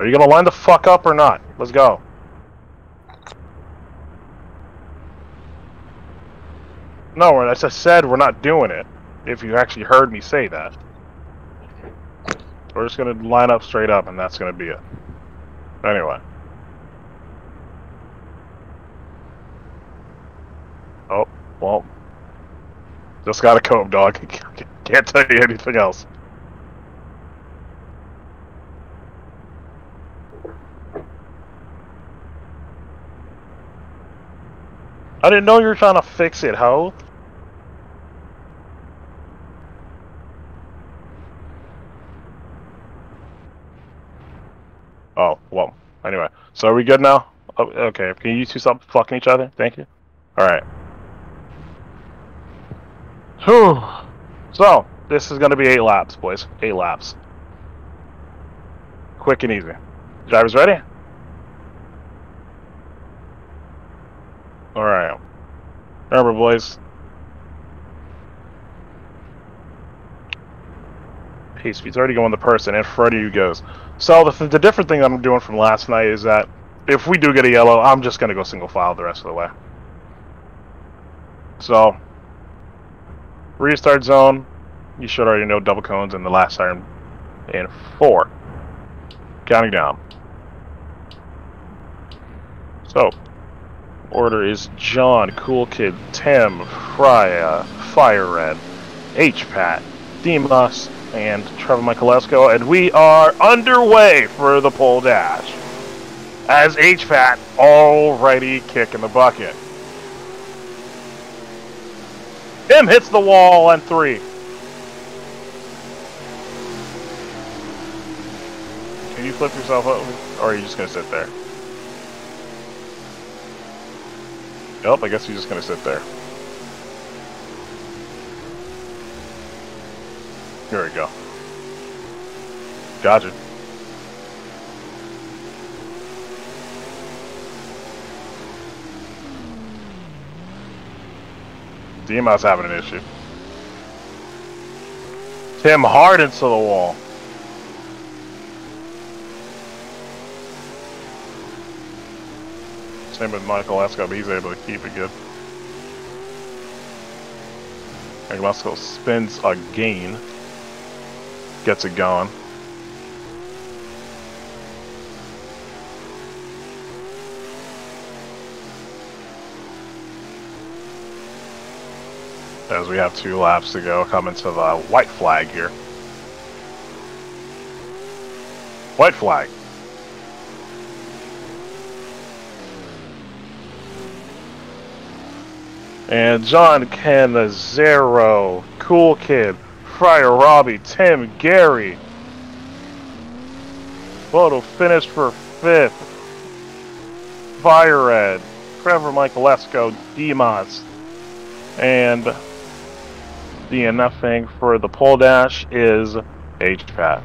Are you gonna line the fuck up or not? Let's go. No, I said we're not doing it. If you actually heard me say that. We're just gonna line up straight up and that's gonna be it. Anyway. Oh, well. Just got a comb, dog. Can't tell you anything else. I didn't know you were trying to fix it, ho. Oh, well, anyway. So are we good now? Oh, okay, can you two stop fucking each other? Thank you. Alright. Whew. So, this is gonna be eight laps, boys. Eight laps. Quick and easy. Drivers ready? Alright. Remember, boys. Pace speed's already going the person in front of you goes. So the, th the different thing I'm doing from last night is that if we do get a yellow, I'm just gonna go single file the rest of the way. So restart zone. You should already know double cones in the last siren in four. Counting down. So order is John, Cool Kid, Tim, Frya, Fire Red, H Pat, Dimas, and Trevor Michaelesco, and we are underway for the pole dash. As HPAT already kicking the bucket. Tim hits the wall on three. Can you flip yourself up, or are you just gonna sit there? Nope, I guess you're just gonna sit there. Here we go. Gotcha. Demon's having an issue. Tim hard into the wall. Same with Michael Esco, but he's able to keep it good. And Esco spins again. Gets it going. As we have two laps to go, coming to the white flag here. White flag. And John Canizero, Cool Kid, Friar Robbie, Tim, Gary. Photo finished for fifth. Fire Red, Trevor Michaelesco, Dimas. And the enough thing for the pole dash is HPAT.